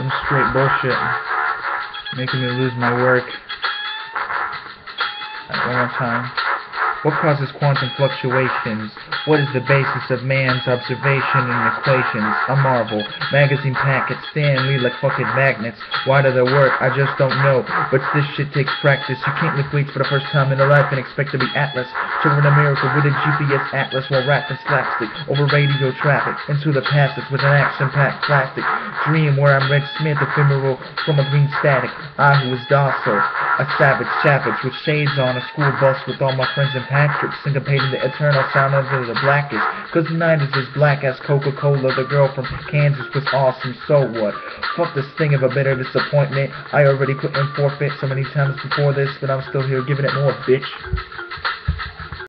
Some straight bullshit. Making me lose my work. One more time. What causes quantum fluctuations? What is the basis of man's observation and equations? A marvel. Magazine packets, Stan Lee like fucking magnets. Why do they work? I just don't know. But this shit takes practice. You can't lift weights for the first time in your life and expect to be Atlas. Touring America with a GPS atlas while rapping slapstick over radio traffic into the passage with an action-packed plastic dream where I'm Red Smith, ephemeral from a green static. I who was docile, a savage savage with shades on a school bus with all my friends in Patrick, syncopating the eternal sound of the blackest. Cause the night is as black as Coca-Cola. The girl from Kansas was awesome, so what? Fuck this thing of a bitter disappointment. I already put in forfeit so many times before this, but I'm still here giving it more, bitch.